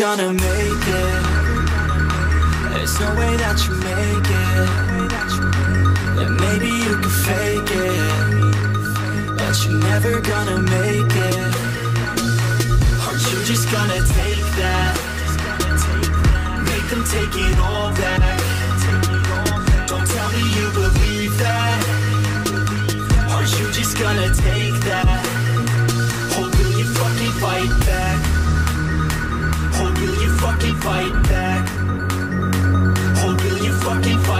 gonna make it. There's no way that you make it. And maybe you can fake it. But you're never gonna make it. Are you just gonna take that? Make them take it all back. Don't tell me you believe that. Are you just gonna take that fight back? Or will you fucking fight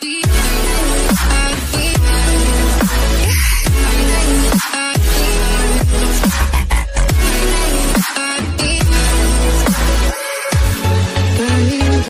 ti.